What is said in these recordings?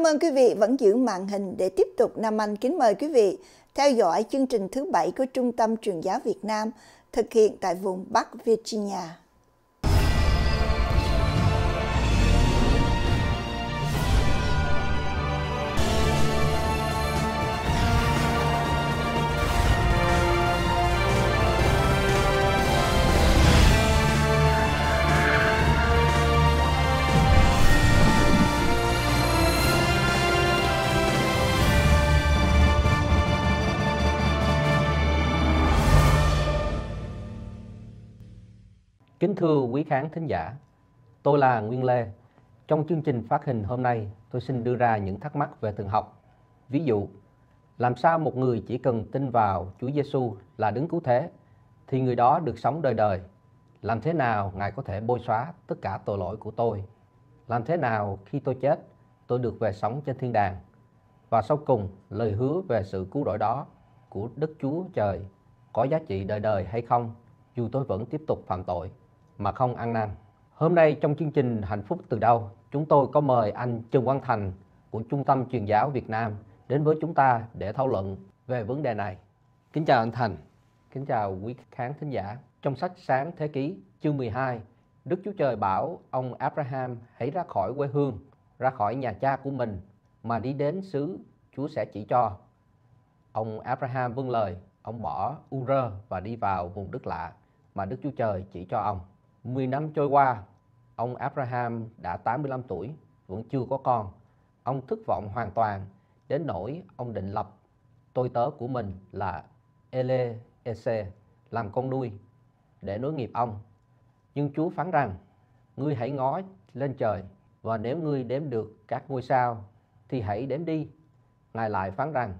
Cảm ơn quý vị vẫn giữ màn hình để tiếp tục Nam Anh kính mời quý vị theo dõi chương trình thứ bảy của Trung tâm Truyền giáo Việt Nam thực hiện tại vùng Bắc Virginia. Kính thưa quý khán thính giả, tôi là Nguyên Lê. Trong chương trình phát hình hôm nay, tôi xin đưa ra những thắc mắc về thần học. Ví dụ, làm sao một người chỉ cần tin vào Chúa Giêsu là đứng cứu thế thì người đó được sống đời đời? Làm thế nào Ngài có thể bôi xóa tất cả tội lỗi của tôi? Làm thế nào khi tôi chết, tôi được về sống trên thiên đàng? Và sau cùng, lời hứa về sự cứu rỗi đó của Đức Chúa Trời có giá trị đời đời hay không, dù tôi vẫn tiếp tục phạm tội? Mà không ăn năn. Hôm nay trong chương trình Hạnh phúc từ đâu, chúng tôi có mời anh Trần Quang Thành của Trung tâm Truyền giáo Việt Nam đến với chúng ta để thảo luận về vấn đề này. Kính chào anh Thành, kính chào quý khán thính giả. Trong sách Sáng Thế Ký chương 12, Đức Chúa Trời bảo ông Abraham hãy ra khỏi quê hương, ra khỏi nhà cha của mình mà đi đến xứ Chúa sẽ chỉ cho. Ông Abraham vâng lời, ông bỏ Ur và đi vào vùng đất lạ mà Đức Chúa Trời chỉ cho ông. 10 năm trôi qua, ông Abraham đã 85 tuổi, vẫn chưa có con. Ông thất vọng hoàn toàn, đến nỗi ông định lập tôi tớ của mình là Eliezer làm con nuôi để nối nghiệp ông. Nhưng Chúa phán rằng, ngươi hãy ngó lên trời và nếu ngươi đếm được các ngôi sao thì hãy đếm đi. Ngài lại phán rằng,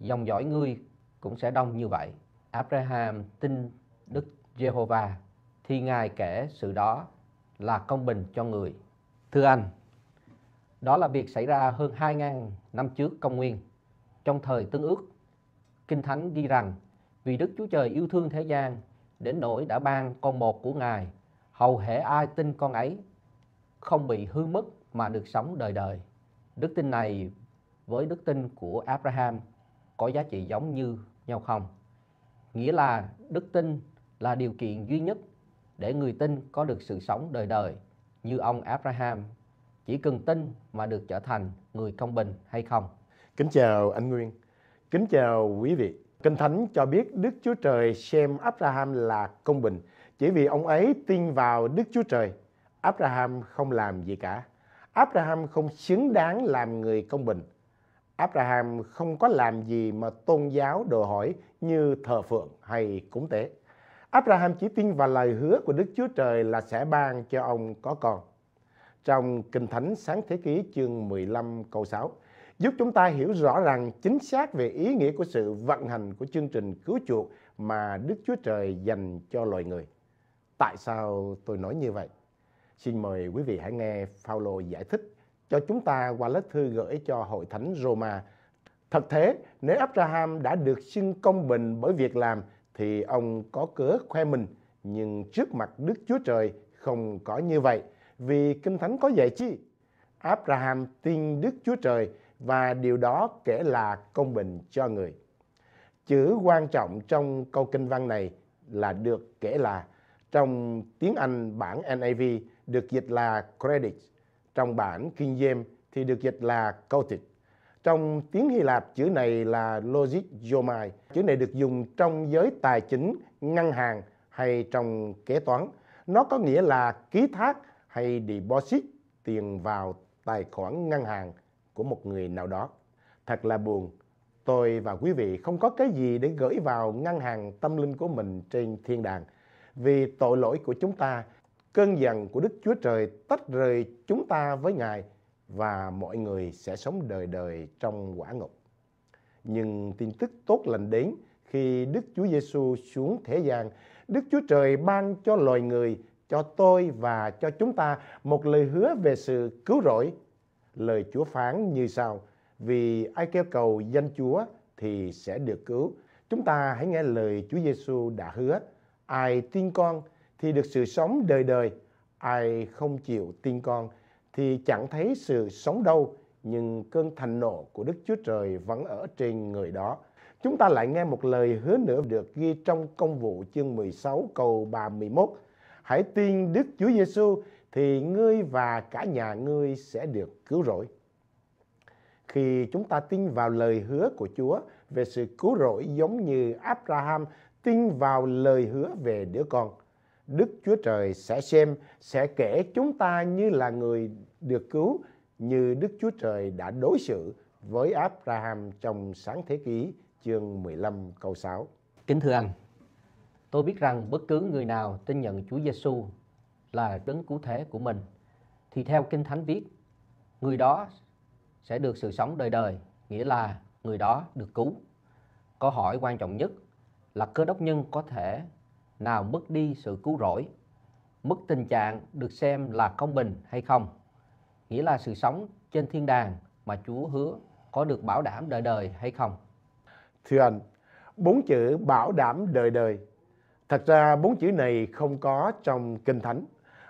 dòng dõi ngươi cũng sẽ đông như vậy. Abraham tin Đức Jehovah thì Ngài kể sự đó là công bình cho người. Thưa anh, đó là việc xảy ra hơn 2.000 năm trước công nguyên. Trong thời tương ước, Kinh Thánh ghi rằng vì Đức Chúa Trời yêu thương thế gian đến nỗi đã ban con một của Ngài, hầu hệ ai tin con ấy không bị hư mất mà được sống đời đời. Đức tin này với đức tin của Abraham có giá trị giống như nhau không? Nghĩa là đức tin là điều kiện duy nhất để người tin có được sự sống đời đời như ông Abraham chỉ cần tin mà được trở thành người công bình hay không? Kính chào anh Nguyên. Kính chào quý vị. Kinh Thánh cho biết Đức Chúa Trời xem Abraham là công bình chỉ vì ông ấy tin vào Đức Chúa Trời. Abraham không làm gì cả. Abraham không xứng đáng làm người công bình. Abraham không có làm gì mà tôn giáo đòi hỏi như thờ phượng hay cúng tế. Abraham chỉ tin vào lời hứa của Đức Chúa Trời là sẽ ban cho ông có con. Trong Kinh Thánh Sáng Thế Ký chương 15 câu 6 giúp chúng ta hiểu rõ rằng chính xác về ý nghĩa của sự vận hành của chương trình cứu chuộc mà Đức Chúa Trời dành cho loài người. Tại sao tôi nói như vậy? Xin mời quý vị hãy nghe Phaolô giải thích cho chúng ta qua lá thư gửi cho hội thánh Roma. Thật thế, nếu Abraham đã được xưng công bình bởi việc làm thì ông có cớ khoe mình, nhưng trước mặt Đức Chúa Trời không có như vậy, vì Kinh Thánh có dạy chi? Abraham tin Đức Chúa Trời và điều đó kể là công bình cho người. Chữ quan trọng trong câu kinh văn này là được kể là trong tiếng Anh bản NIV được dịch là credit, trong bản King James thì được dịch là counted. Trong tiếng Hy Lạp, chữ này là logizomai. Chữ này được dùng trong giới tài chính, ngân hàng hay trong kế toán. Nó có nghĩa là ký thác hay deposit tiền vào tài khoản ngân hàng của một người nào đó. Thật là buồn, tôi và quý vị không có cái gì để gửi vào ngân hàng tâm linh của mình trên thiên đàng. Vì tội lỗi của chúng ta, cơn giận của Đức Chúa Trời tách rời chúng ta với Ngài và mọi người sẽ sống đời đời trong quả ngục. Nhưng tin tức tốt lành đến khi Đức Chúa Giêsu xuống thế gian, Đức Chúa Trời ban cho loài người, cho tôi và cho chúng ta một lời hứa về sự cứu rỗi. Lời Chúa phán như sau: Vì ai kêu cầu danh Chúa thì sẽ được cứu. Chúng ta hãy nghe lời Chúa Giêsu đã hứa: Ai tin con thì được sự sống đời đời, ai không chịu tin con thì chẳng thấy sự sống đâu, nhưng cơn thành nộ của Đức Chúa Trời vẫn ở trên người đó. Chúng ta lại nghe một lời hứa nữa được ghi trong công vụ chương 16 câu 31. Hãy tin Đức Chúa Giêsu thì ngươi và cả nhà ngươi sẽ được cứu rỗi. Khi chúng ta tin vào lời hứa của Chúa về sự cứu rỗi giống như Abraham tin vào lời hứa về đứa con, Đức Chúa Trời sẽ xem, sẽ kể chúng ta như là người được cứu như Đức Chúa Trời đã đối xử với Abraham trong sáng thế ký chương 15 câu 6. Kính thưa anh, tôi biết rằng bất cứ người nào tin nhận Chúa Giêsu là đấng cứu thế của mình thì theo Kinh Thánh viết, người đó sẽ được sự sống đời đời, nghĩa là người đó được cứu. Câu hỏi quan trọng nhất là cơ đốc nhân có thể nào mất đi sự cứu rỗi, mất tình trạng được xem là công bình hay không? Nghĩa là sự sống trên thiên đàng mà Chúa hứa có được bảo đảm đời đời hay không? Thưa anh, bốn chữ bảo đảm đời đời. Thật ra bốn chữ này không có trong Kinh Thánh.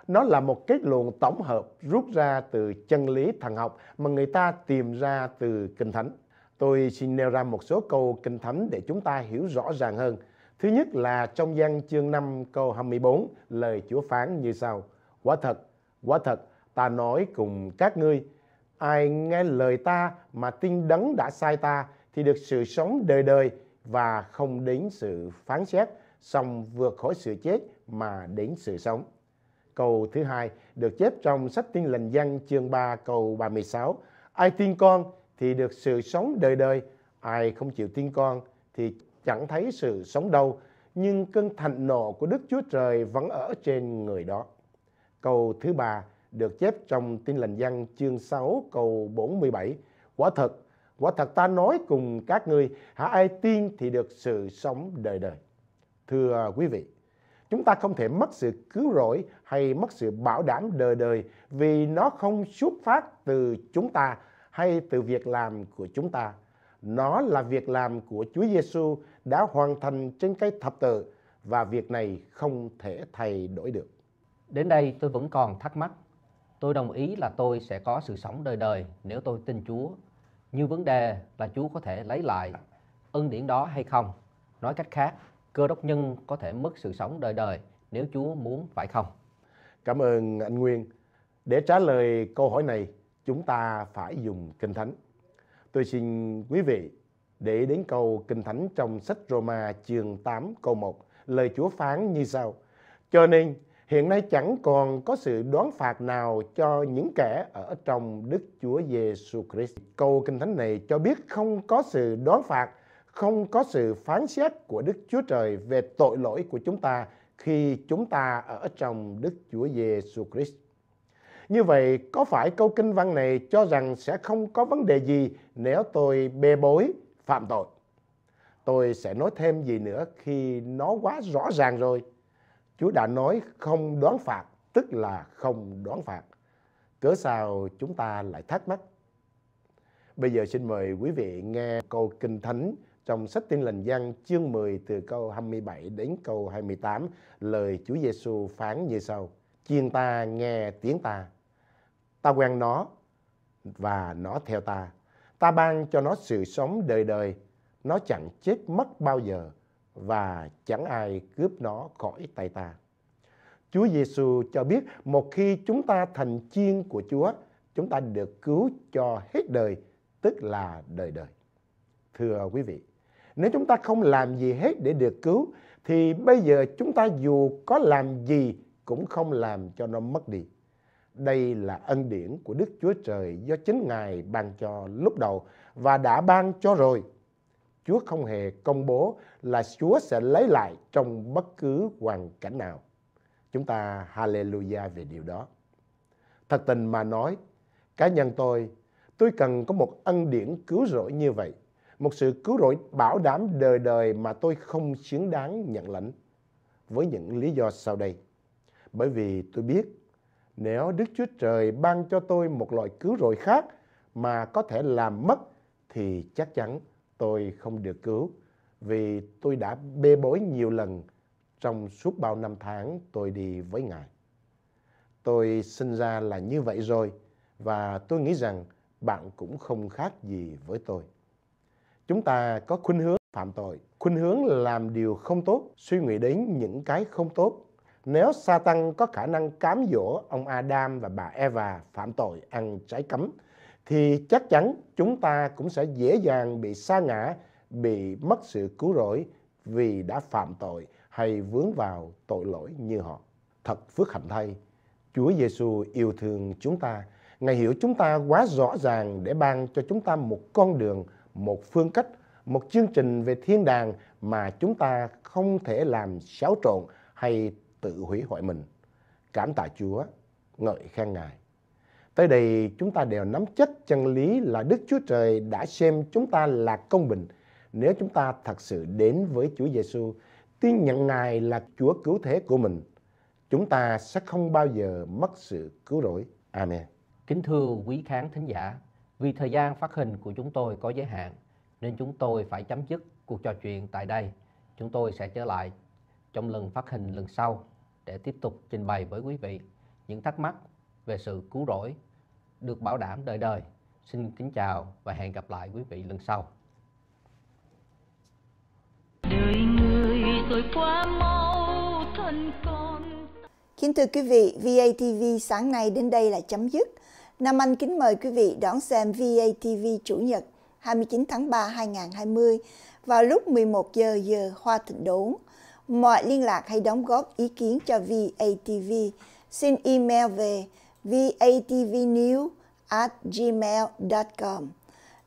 Nó là một kết luận tổng hợp rút ra từ chân lý thần học mà người ta tìm ra từ Kinh Thánh. Tôi xin nêu ra một số câu Kinh Thánh để chúng ta hiểu rõ ràng hơn. Thứ nhất là trong văn chương 5 câu 24, lời Chúa phán như sau. Quả thật, quả thật, ta nói cùng các ngươi, ai nghe lời ta mà tin đấng đã sai ta thì được sự sống đời đời và không đến sự phán xét, xong vượt khỏi sự chết mà đến sự sống. Câu thứ hai được chép trong sách Tin lành văn chương 3 câu 36. Ai tin con thì được sự sống đời đời, ai không chịu tin con thì chẳng thấy sự sống đâu, nhưng cơn thạnh nộ của Đức Chúa Trời vẫn ở trên người đó. Câu thứ ba được chép trong Tin lành văn chương 6 câu 47. Quả thật, quả thật ta nói cùng các ngươi, hả ai tin thì được sự sống đời đời. Thưa quý vị, chúng ta không thể mất sự cứu rỗi hay mất sự bảo đảm đời đời vì nó không xuất phát từ chúng ta hay từ việc làm của chúng ta. Nó là việc làm của Chúa Giêsu đã hoàn thành trên cây thập tự và việc này không thể thay đổi được. Đến đây tôi vẫn còn thắc mắc. Tôi đồng ý là tôi sẽ có sự sống đời đời nếu tôi tin Chúa. Nhưng vấn đề là Chúa có thể lấy lại ân điển đó hay không? Nói cách khác, cơ đốc nhân có thể mất sự sống đời đời nếu Chúa muốn phải không? Cảm ơn anh Nguyên. Để trả lời câu hỏi này, chúng ta phải dùng Kinh Thánh. Tôi xin quý vị để đến câu Kinh Thánh trong sách Roma chương 8 câu 1, lời Chúa phán như sau. Cho nên hiện nay chẳng còn có sự đoán phạt nào cho những kẻ ở trong Đức Chúa Giêsu Christ. Câu Kinh Thánh này cho biết không có sự đoán phạt, không có sự phán xét của Đức Chúa Trời về tội lỗi của chúng ta khi chúng ta ở trong Đức Chúa Giêsu Christ. Như vậy, có phải câu kinh văn này cho rằng sẽ không có vấn đề gì nếu tôi bê bối phạm tội? Tôi sẽ nói thêm gì nữa khi nó quá rõ ràng rồi. Chúa đã nói không đoán phạt, tức là không đoán phạt. Cớ sao chúng ta lại thắc mắc? Bây giờ xin mời quý vị nghe câu kinh thánh trong sách Tin lành Giăng chương 10 từ câu 27 đến câu 28, lời Chúa Giêsu phán như sau: Chiên ta nghe tiếng ta, ta quen nó và nó theo ta. Ta ban cho nó sự sống đời đời, nó chẳng chết mất bao giờ và chẳng ai cướp nó khỏi tay ta. Chúa Giêsu cho biết một khi chúng ta thành chiên của Chúa, chúng ta được cứu cho hết đời, tức là đời đời. Thưa quý vị, nếu chúng ta không làm gì hết để được cứu, thì bây giờ chúng ta dù có làm gì cũng không làm cho nó mất đi. Đây là ân điển của Đức Chúa Trời do chính Ngài ban cho lúc đầu và đã ban cho rồi. Chúa không hề công bố là Chúa sẽ lấy lại trong bất cứ hoàn cảnh nào. Chúng ta hallelujah về điều đó. Thật tình mà nói, cá nhân tôi, tôi cần có một ân điển cứu rỗi như vậy. Một sự cứu rỗi bảo đảm đời đời mà tôi không xứng đáng nhận lãnh. Với những lý do sau đây. Bởi vì tôi biết nếu Đức Chúa Trời ban cho tôi một loại cứu rỗi khác mà có thể làm mất thì chắc chắn tôi không được cứu vì tôi đã bê bối nhiều lần trong suốt bao năm tháng tôi đi với Ngài. Tôi sinh ra là như vậy rồi và tôi nghĩ rằng bạn cũng không khác gì với tôi. Chúng ta có khuynh hướng phạm tội, khuynh hướng làm điều không tốt, suy nghĩ đến những cái không tốt. Nếu Satan có khả năng cám dỗ ông Adam và bà Eva phạm tội ăn trái cấm, thì chắc chắn chúng ta cũng sẽ dễ dàng bị sa ngã, bị mất sự cứu rỗi vì đã phạm tội hay vướng vào tội lỗi như họ. Thật phước hạnh thay, Chúa Giêsu yêu thương chúng ta. Ngài hiểu chúng ta quá rõ ràng để ban cho chúng ta một con đường, một phương cách, một chương trình về thiên đàng mà chúng ta không thể làm xáo trộn hay tự hủy hoại mình. Cảm tạ Chúa, ngợi khen Ngài. Tới đây chúng ta đều nắm chắc chân lý là Đức Chúa Trời đã xem chúng ta là công bình. Nếu chúng ta thật sự đến với Chúa Giêsu, tin nhận Ngài là Chúa cứu thế của mình, chúng ta sẽ không bao giờ mất sự cứu rỗi. Amen. Kính thưa quý khán thính giả, vì thời gian phát hình của chúng tôi có giới hạn, nên chúng tôi phải chấm dứt cuộc trò chuyện tại đây. Chúng tôi sẽ trở lại trong lần phát hình lần sau để tiếp tục trình bày với quý vị những thắc mắc về sự cứu rỗi được bảo đảm đời đời. Xin kính chào và hẹn gặp lại quý vị lần sau. Đời người rồi qua mau thân con. Kính thưa quý vị, VATV sáng nay đến đây là chấm dứt. Nam Anh kính mời quý vị đón xem VATV Chủ nhật 29 tháng 3 2020 vào lúc 11 giờ giờ Hoa Thịnh Đốn. Mọi liên lạc hay đóng góp ý kiến cho VATV xin email về vatvnews@gmail.com.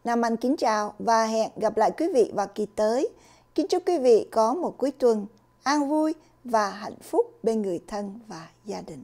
Nam Anh kính chào và hẹn gặp lại quý vị vào kỳ tới. Kính chúc quý vị có một cuối tuần an vui và hạnh phúc bên người thân và gia đình.